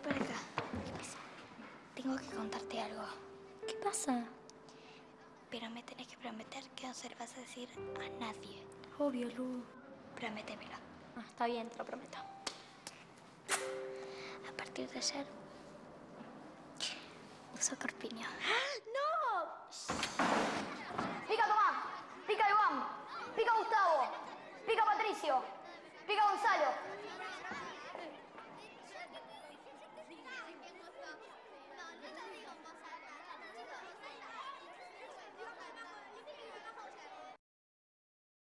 vení para acá. Tengo que contarte algo. ¿Qué pasa? Pero me tenés que prometer que no se lo vas a decir a nadie. Obvio, Lu. Prométemelo. Ah, está bien, te lo prometo. A partir de ayer, uso corpiño. ¡Ah! Pica Tomás, pica Iván, pica Gustavo, pica Patricio, pica Gonzalo,